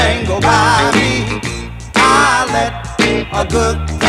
can go by me. I let a good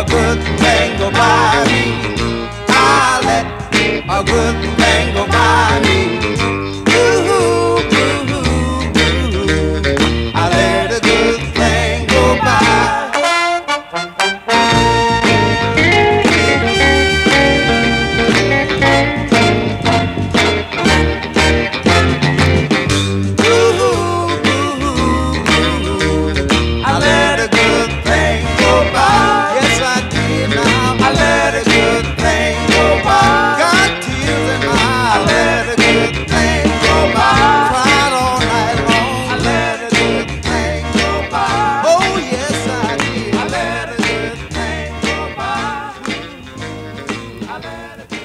a good thing go by me. I let a good thing go by. I better